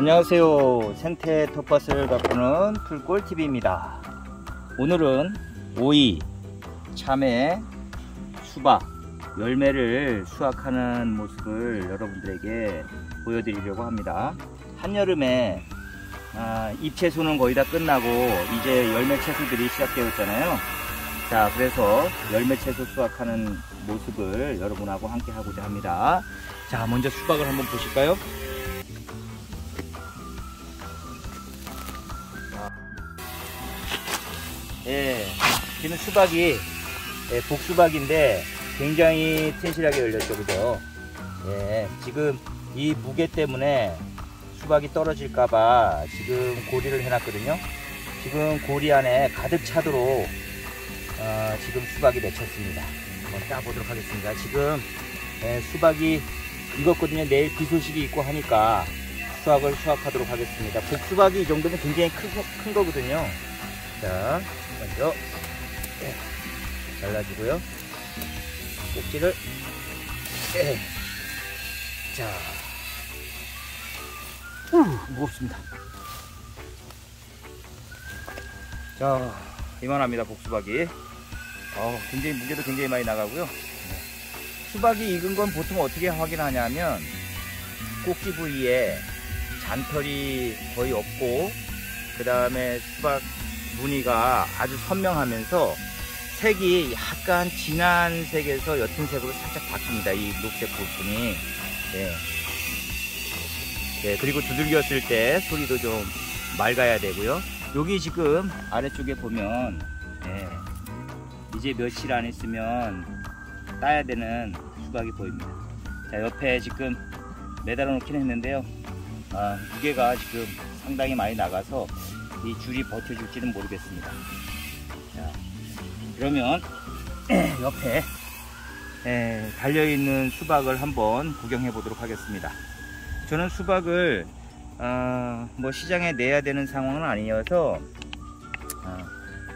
안녕하세요. 생태 텃밭을 가꾸는 풀꿀TV입니다. 오늘은 오이, 참외, 수박, 열매를 수확하는 모습을 여러분들에게 보여드리려고 합니다. 한여름에 아, 잎 채소는 거의 다 끝나고 이제 열매 채소들이 시작되었잖아요. 자 그래서 열매 채소 수확하는 모습을 여러분하고 함께 하고자 합니다. 자 먼저 수박을 한번 보실까요 예, 지금 수박이 예, 복수박인데 굉장히 튼실하게 열렸죠, 그죠? 예, 지금 이 무게 때문에 수박이 떨어질까봐 지금 고리를 해놨거든요. 지금 고리 안에 가득 차도록 어, 지금 수박이 맺혔습니다. 한번 따보도록 하겠습니다. 지금 예, 수박이 익었거든요. 내일 비 소식이 있고 하니까 수확을 수확하도록 하겠습니다. 복수박이 이 정도면 굉장히 큰, 큰 거거든요. 자, 먼저 예, 잘라주고요. 꼭지를 예. 자, 후, 무겁습니다. 자, 이만합니다. 복수박이. 어, 굉장히 무게도 굉장히 많이 나가고요. 네. 수박이 익은 건 보통 어떻게 확인하냐면 꼭지 부위에 잔털이 거의 없고 그 다음에 수박 무늬가 아주 선명하면서 색이 약간 진한 색에서 옅은 색으로 살짝 바뀝니다. 이 녹색 부분이. 네. 네, 그리고 두들겼을 때 소리도 좀 맑아야 되고요. 여기 지금 아래쪽에 보면 네, 이제 며칠 안 있으면 따야 되는 수박이 보입니다. 자, 옆에 지금 매달아 놓긴 했는데요. 아, 무게가 지금 상당히 많이 나가서 이 줄이 버텨줄지는 모르겠습니다. 자, 그러면 옆에 에, 달려있는 수박을 한번 구경해 보도록 하겠습니다. 저는 수박을 어, 뭐 시장에 내야 되는 상황은 아니어서 어,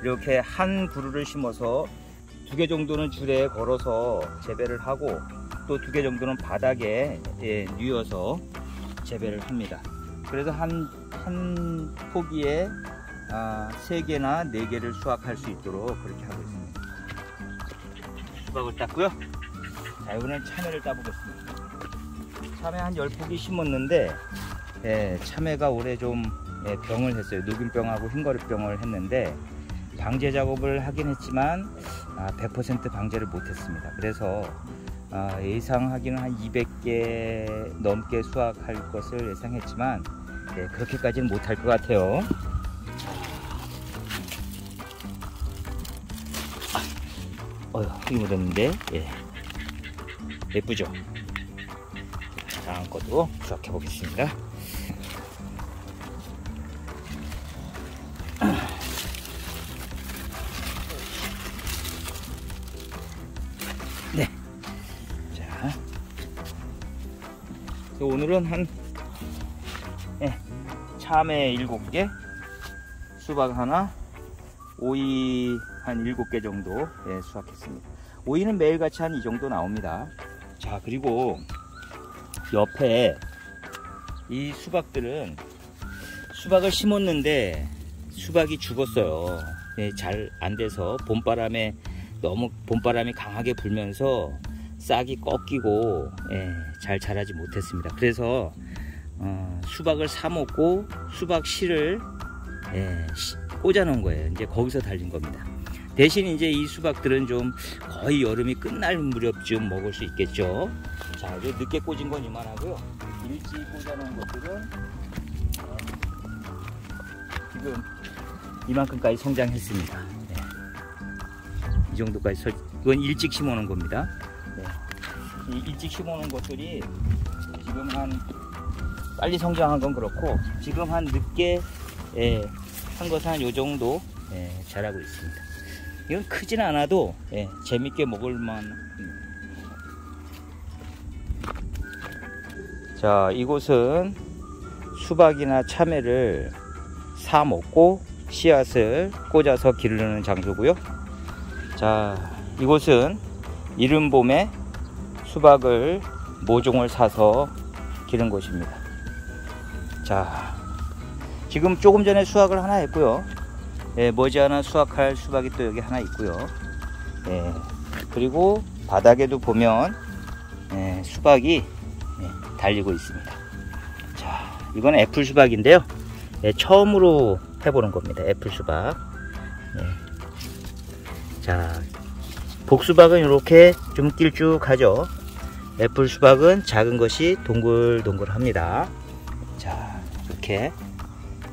이렇게 한 그루를 심어서 두 개 정도는 줄에 걸어서 재배를 하고 또 두 개 정도는 바닥에 예, 뉘어서 재배를 합니다. 그래서 한, 한 포기에 아, 3개나 4개를 수확할 수 있도록 그렇게 하고 있습니다. 수박을 땄고요. 자, 이번엔 참외를 따보겠습니다. 참외 한 10포기 심었는데 예, 참외가 올해 좀 예, 병을 했어요. 녹균병하고 흰거릇병을 했는데 방제 작업을 하긴 했지만 아, 100% 방제를 못했습니다. 그래서 아, 예상하기는 한 200개 넘게 수확할 것을 예상했지만 예, 그렇게까지는 못할 것 같아요. 어휴, 힘이 묻었는데, 예. 예쁘죠? 다음 것도 수확해 보겠습니다. 네. 자. 오늘은 한, 예, 참외 7개, 수박 하나, 오이 한 7개 정도 예, 수확했습니다. 오이는 매일같이 한 이 정도 나옵니다. 자, 그리고 옆에 이 수박들은 수박을 심었는데 수박이 죽었어요. 예, 잘 안 돼서 봄바람에 너무 봄바람이 강하게 불면서 싹이 꺾이고 예, 잘 자라지 못했습니다. 그래서 어, 수박을 사 먹고 수박 씨를 예, 꽂아 놓은 거예요. 이제 거기서 달린 겁니다. 대신 이제 이 수박들은 좀 거의 여름이 끝날 무렵쯤 먹을 수 있겠죠. 자, 이제 늦게 꽂은 건 이만하고요. 일찍 꽂아 놓은 것들은 어, 지금 이만큼까지 성장했습니다. 네. 이 정도까지 설, 이건 일찍 심어 놓은 겁니다. 네. 이 일찍 심어 놓은 것들이 지금 한 빨리 성장한 건 그렇고 지금 한 늦게 예, 한 것은 한 요 정도 예, 자라고 있습니다. 이건 크진 않아도 예, 재밌게 먹을만. 자, 이곳은 수박이나 참외를 사 먹고 씨앗을 꽂아서 기르는 장소고요. 자, 이곳은 이른 봄에 수박을 모종을 사서 기른 곳입니다. 자, 지금 조금 전에 수확을 하나 했고요. 예, 머지않아 수확할 수박이 또 여기 하나 있고요. 예, 그리고 바닥에도 보면 예, 수박이 예, 달리고 있습니다. 자, 이건 애플 수박인데요. 예, 처음으로 해보는 겁니다. 애플 수박. 예. 자, 복수박은 이렇게 좀 길쭉하죠. 애플 수박은 작은 것이 동글동글합니다. 자, 이렇게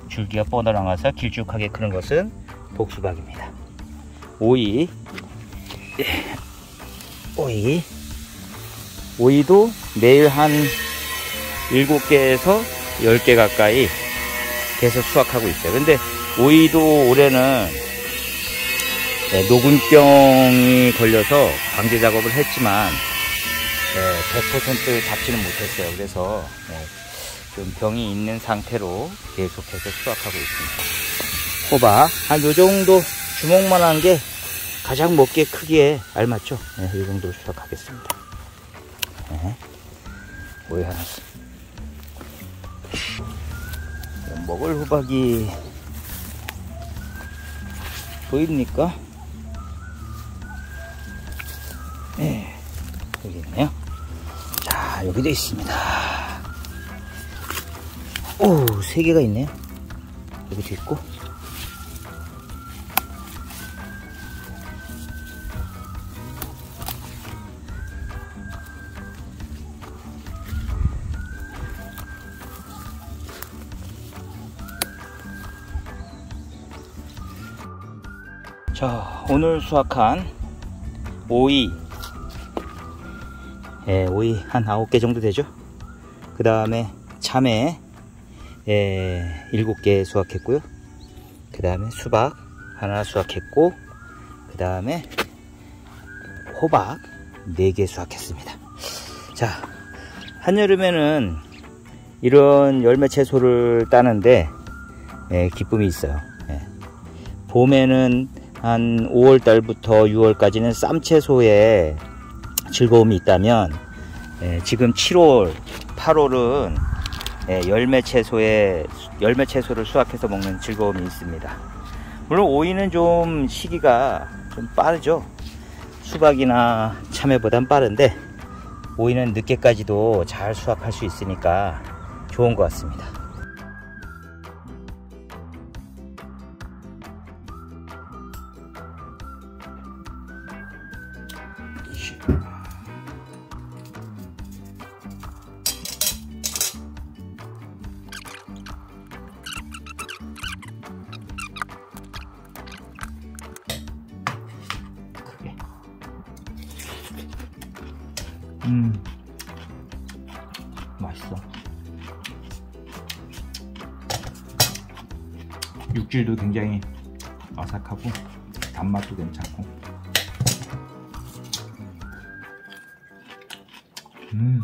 줄기가 뻗어나가서 길쭉하게 크는 것은 복수박입니다. 오이, 예. 오이, 오이도 매일 한 7개에서 10개 가까이 계속 수확하고 있어요. 근데 오이도 올해는 네, 녹은병이 걸려서 방제 작업을 했지만 네, 100% 잡지는 못했어요. 그래서 네, 좀 병이 있는 상태로 계속해서 수확하고 있습니다. 호박 한 요 정도 주먹만 한 게 가장 먹기에 크기에 알맞죠? 네, 이 정도로 수확하겠습니다. 네, 오이 하나 먹을 호박이 보입니까? 네, 여기 있네요. 자, 여기도 있습니다. 오, 세 개가 있네요. 여기도 있고. 자, 오늘 수확한 오이. 예, 오이 한 9개 정도 되죠? 그 다음에 참외, 예, 7개 수확했고요. 그 다음에 수박 하나 수확했고, 그 다음에 호박 4개 수확했습니다. 자, 한여름에는 이런 열매 채소를 따는데, 예, 기쁨이 있어요. 예. 봄에는 한 5월 달부터 6월까지는 쌈채소에 즐거움이 있다면 예, 지금 7월, 8월은 예, 열매 채소에 열매 채소를 수확해서 먹는 즐거움이 있습니다. 물론 오이는 좀 시기가 좀 빠르죠. 수박이나 참외보단 빠른데 오이는 늦게까지도 잘 수확할 수 있으니까 좋은 것 같습니다. 음. 맛있어. 육질도 굉장히 아삭하고 단맛도 괜찮고. 음